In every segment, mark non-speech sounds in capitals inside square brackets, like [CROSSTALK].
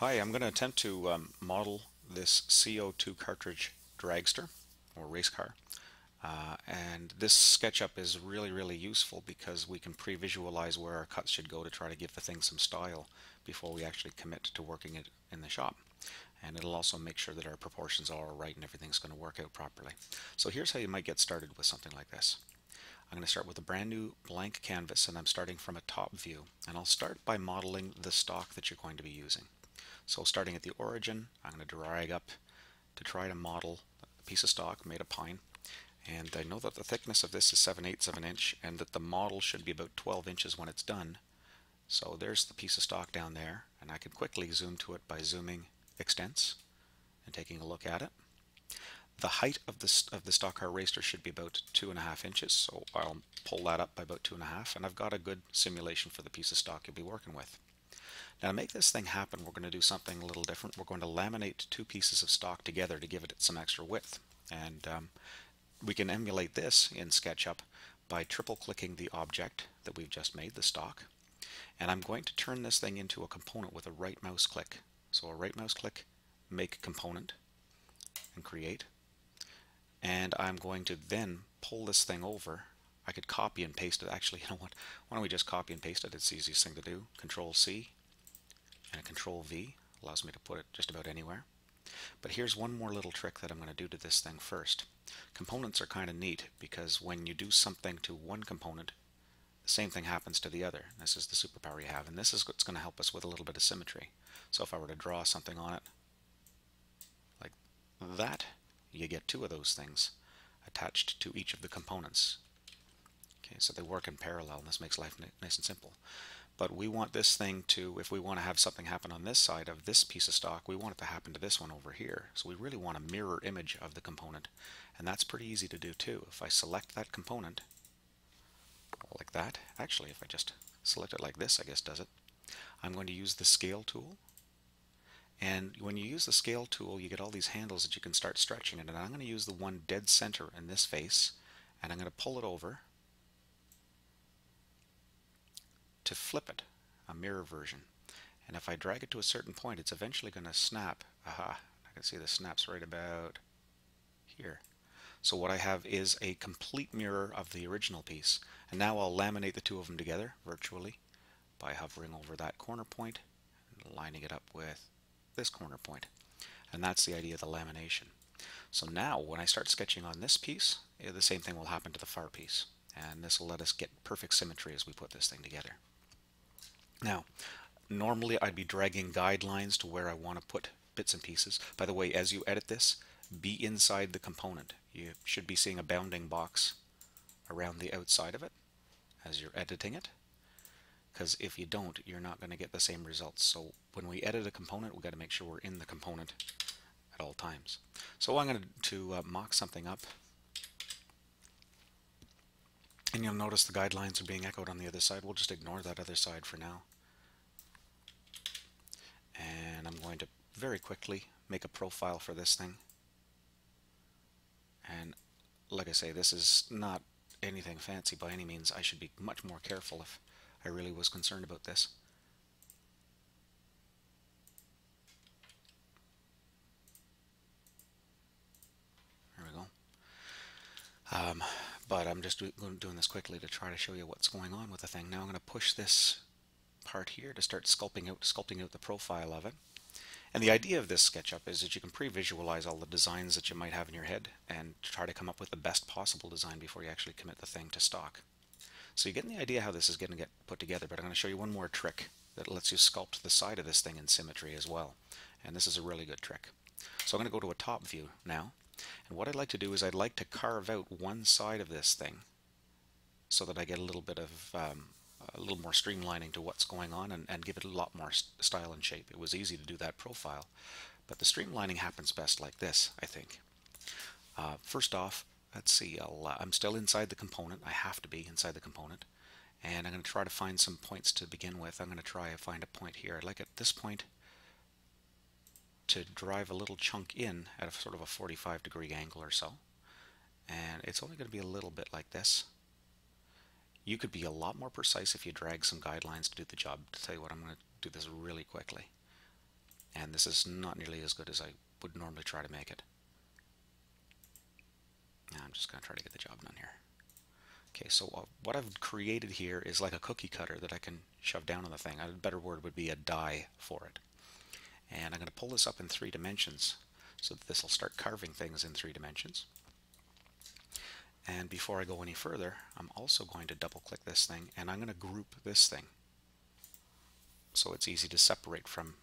Hi, I'm going to attempt to um, model this CO2 cartridge dragster or race car. Uh, and this SketchUp is really, really useful because we can pre-visualize where our cuts should go to try to give the thing some style before we actually commit to working it in the shop. And it'll also make sure that our proportions are right and everything's going to work out properly. So here's how you might get started with something like this. I'm going to start with a brand new blank canvas and I'm starting from a top view. And I'll start by modeling the stock that you're going to be using. So starting at the origin, I'm going to drag up to try to model a piece of stock made of pine. And I know that the thickness of this is 7 eighths of an inch and that the model should be about 12 inches when it's done. So there's the piece of stock down there and I can quickly zoom to it by zooming extents and taking a look at it. The height of the, of the stock car racer should be about two and a half inches, so I'll pull that up by about two and a half, and I've got a good simulation for the piece of stock you'll be working with. Now to make this thing happen, we're going to do something a little different. We're going to laminate two pieces of stock together to give it some extra width. And um, we can emulate this in SketchUp by triple clicking the object that we've just made, the stock. And I'm going to turn this thing into a component with a right mouse click. So a right mouse click, make component, and create. And I'm going to then pull this thing over. I could copy and paste it. Actually, [LAUGHS] you know what? Why don't we just copy and paste it? It's the easiest thing to do. Control C, and control V allows me to put it just about anywhere. But here's one more little trick that I'm going to do to this thing first. Components are kind of neat because when you do something to one component, the same thing happens to the other. This is the superpower you have, and this is what's going to help us with a little bit of symmetry. So if I were to draw something on it like that, you get two of those things attached to each of the components. Okay, so they work in parallel, and this makes life nice and simple. But we want this thing to, if we want to have something happen on this side of this piece of stock, we want it to happen to this one over here. So we really want a mirror image of the component. And that's pretty easy to do too. If I select that component, like that, actually if I just select it like this, I guess does it, I'm going to use the scale tool. And when you use the scale tool, you get all these handles that you can start stretching it. And I'm going to use the one dead center in this face, and I'm going to pull it over to flip it, a mirror version. And if I drag it to a certain point, it's eventually going to snap. Aha, I can see the snaps right about here. So what I have is a complete mirror of the original piece. And now I'll laminate the two of them together virtually by hovering over that corner point and lining it up with this corner point. And that's the idea of the lamination. So now when I start sketching on this piece, eh, the same thing will happen to the far piece. And this will let us get perfect symmetry as we put this thing together. Now, normally I'd be dragging guidelines to where I want to put bits and pieces. By the way, as you edit this, be inside the component. You should be seeing a bounding box around the outside of it as you're editing it. Because if you don't, you're not going to get the same results. So when we edit a component, we've got to make sure we're in the component at all times. So I'm going to, to uh, mock something up. And you'll notice the guidelines are being echoed on the other side. We'll just ignore that other side for now. And I'm going to very quickly make a profile for this thing. And like I say, this is not anything fancy by any means. I should be much more careful if I really was concerned about this. There we go. Um, but I'm just do, doing this quickly to try to show you what's going on with the thing. Now I'm going to push this part here to start sculpting out, sculpting out the profile of it. And the idea of this SketchUp is that you can pre-visualize all the designs that you might have in your head and try to come up with the best possible design before you actually commit the thing to stock. So you're getting the idea how this is going to get put together, but I'm going to show you one more trick that lets you sculpt the side of this thing in symmetry as well. And this is a really good trick. So I'm going to go to a top view now and what I'd like to do is I'd like to carve out one side of this thing so that I get a little bit of um, a little more streamlining to what's going on and, and give it a lot more style and shape. It was easy to do that profile, but the streamlining happens best like this, I think. Uh, first off, let's see, i am uh, still inside the component. I have to be inside the component. And I'm going to try to find some points to begin with. I'm going to try to find a point here. I'd like at this point to drive a little chunk in at a sort of a 45 degree angle or so. And it's only going to be a little bit like this. You could be a lot more precise if you drag some guidelines to do the job. To tell you what, I'm going to do this really quickly. and this is not nearly as good as I would normally try to make it. Now I'm just going to try to get the job done here. Okay, so what I've created here is like a cookie cutter that I can shove down on the thing. A better word would be a die for it. And I'm going to pull this up in three dimensions so that this will start carving things in three dimensions. And before I go any further, I'm also going to double click this thing and I'm going to group this thing so it's easy to separate from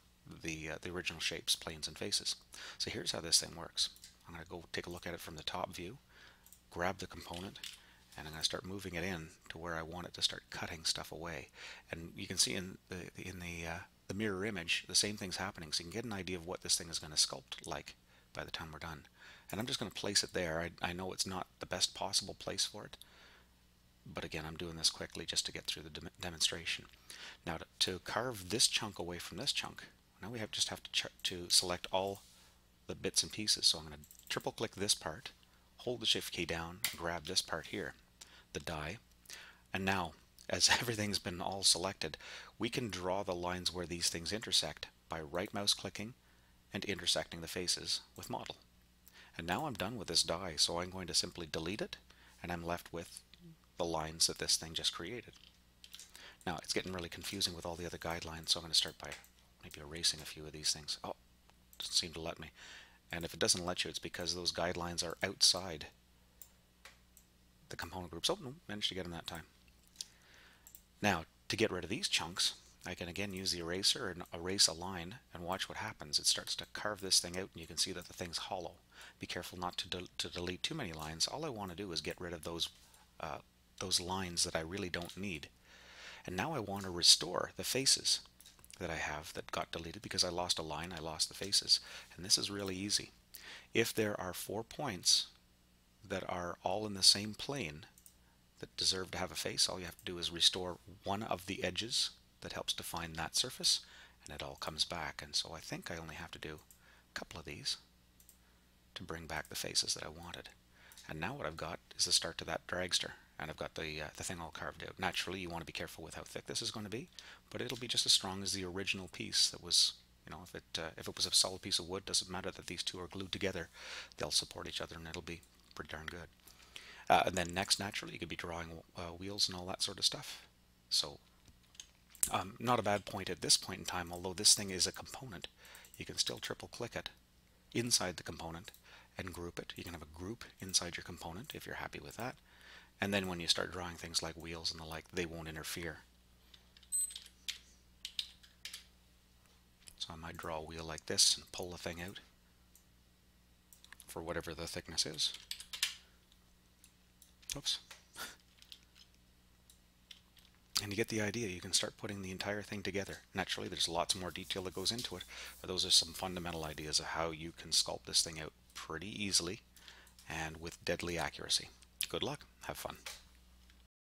the, uh, the original shapes, planes, and faces. So here's how this thing works. I'm going to go take a look at it from the top view, grab the component, and I'm going to start moving it in to where I want it to start cutting stuff away. And you can see in the in the uh, the mirror image, the same thing's happening. So you can get an idea of what this thing is going to sculpt like by the time we're done. And I'm just going to place it there. I, I know it's not the best possible place for it, but again, I'm doing this quickly just to get through the de demonstration. Now, to, to, carve this chunk away from this chunk, now we have just have to, to select all the bits and pieces. So I'm going to triple click this part, hold the shift key down, grab this part here, the die. And now, as [LAUGHS] everything's been all selected, we can draw the lines where these things intersect by right mouse clicking and intersecting the faces with model. And now I'm done with this die, so I'm going to simply delete it, and I'm left with the lines that this thing just created. Now, it's getting really confusing with all the other guidelines, so I'm going to start by maybe erasing a few of these things. Oh, doesn't seem to let me. And if it doesn't let you, it's because those guidelines are outside the component groups. Oh, no, managed to get them that time. Now, to get rid of these chunks, I can again use the eraser and erase a line and watch what happens. It starts to carve this thing out and you can see that the thing's hollow. Be careful not to, de to delete too many lines. All I want to do is get rid of those uh, those lines that I really don't need. And now I want to restore the faces that I have that got deleted because I lost a line, I lost the faces. And this is really easy. If there are four points that are all in the same plane that deserve to have a face, all you have to do is restore one of the edges that helps define that surface and it all comes back. And so I think I only have to do a couple of these to bring back the faces that I wanted. And now what I've got is the start to that dragster. And I've got the, uh, the thing all carved out. Naturally, you want to be careful with how thick this is going to be, but it'll be just as strong as the original piece that was, you know, if it, uh, if it was a solid piece of wood, doesn't matter that these two are glued together. They'll support each other and it'll be pretty darn good. Uh, and then next, naturally, you could be drawing uh, wheels and all that sort of stuff. So, um, not a bad point at this point in time, although this thing is a component. You can still triple click it inside the component and group it. You can have a group inside your component if you're happy with that. And then when you start drawing things like wheels and the like, they won't interfere. So I might draw a wheel like this and pull the thing out for whatever the thickness is. Oops. And you get the idea. You can start putting the entire thing together. Naturally, there's lots more detail that goes into it, but those are some fundamental ideas of how you can sculpt this thing out pretty easily and with deadly accuracy. Good luck. Have fun.